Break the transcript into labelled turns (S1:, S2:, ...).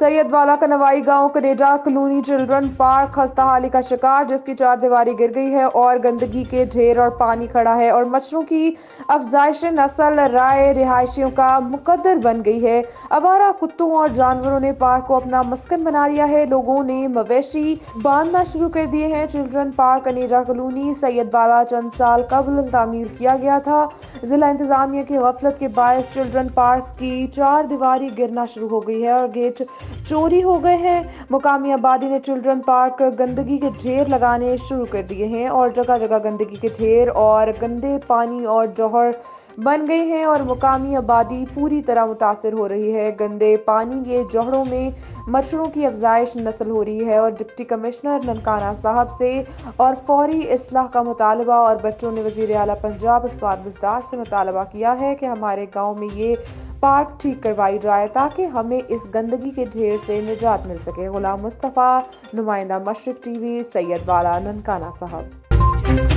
S1: سید والا کا نوائی گاؤں کنیڈا کلونی چلڈرن پارک خستحالی کا شکار، جس کی چار دیواری گر گئی ہے اور گندگی کے ڈھیر اور پانی کھڑا ہے اور مچھروں کی افزائش نسل رائے رہائشیوں کا مقدر بن گئی ہے۔ اوارہ کتوں اور جانوروں نے پارک کو اپنا مسکن بنا لیا ہے۔ لوگوں نے مویشی باندھنا شروع کر دیے ہیں۔ Children park Canada colony, Syedwala چند سال قبل تعمیر کیا گیا تھا۔ ضلع انتظامیہ کی غفلت کے باعث چلڈرن پارک کی چار دیواری گرنا شروع ہو گئی ہے اور گیٹ چوری ہو گئے ہیں۔ مقامی آبادی نے چلڈرن پارک گندگی کے ڈھیر لگانے شروع کر دیے ہیں اور جگہ جگہ گندگی کے ڈھیر اور گندے پانی اور جوہر بن گئے ہیں اور مقامی آبادی پوری طرح متاثر ہو رہی ہے۔ گندے پانی کے جوہروں میں مچھروں کی افزائش نسل ہو رہی ہے اور ڈپٹی کمشنر ننکانہ صاحب سے اور فوری اصلاح کا مطالبہ اور بچوں نے وزیر اعلیٰ پنجاب اسپات بزدار سے مطالبہ کیا ہے کہ ہمارے گاؤں میں یہ پارک ٹھیک کروائی جائے تاکہ ہمیں اس گندگی کے ڈھیر سے نجات مل سکے۔ غلام مصطفیٰ، نمائندہ مشرق ٹی وی، سید والا، ننکانہ صاحب۔